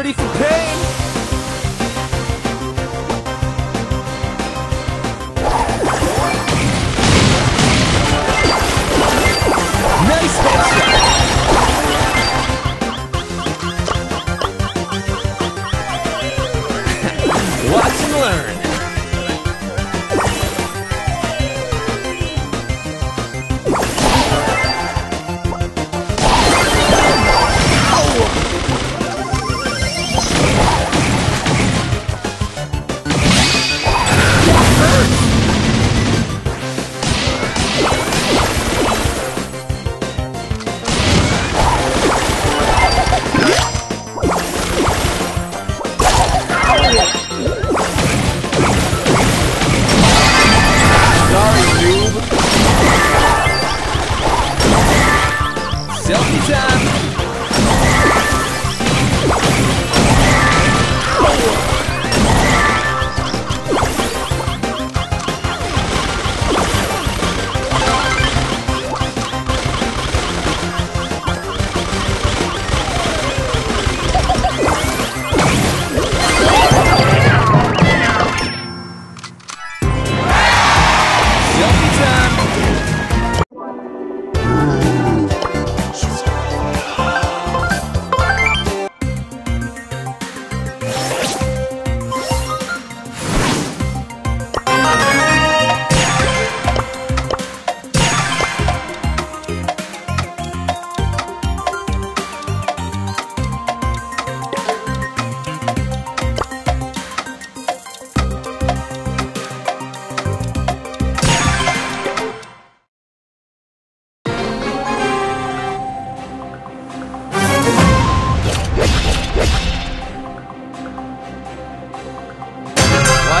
pretty for pain. Time.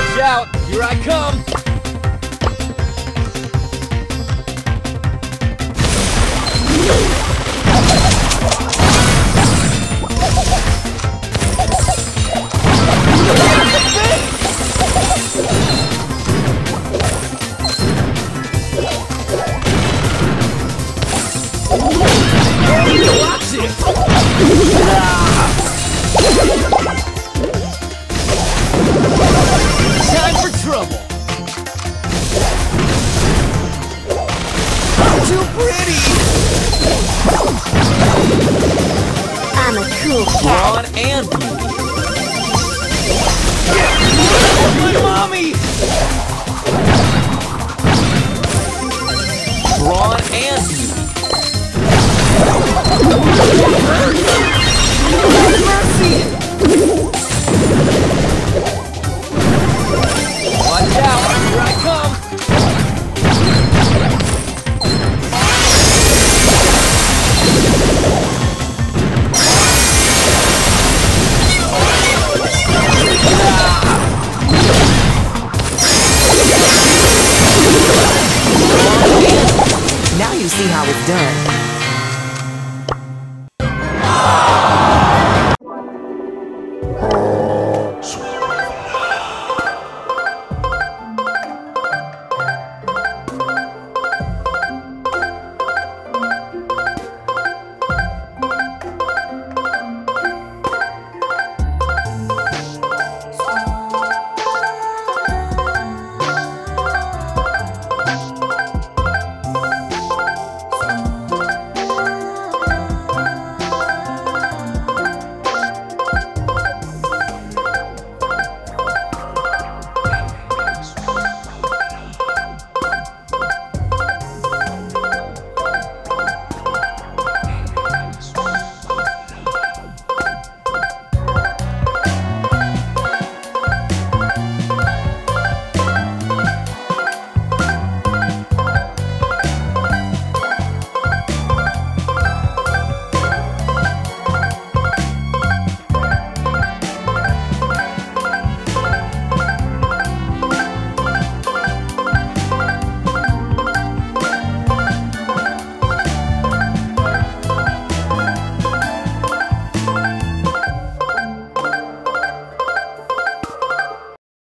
Watch out! Here I come! And beauty. My mommy. Brawn and beauty. Mercy.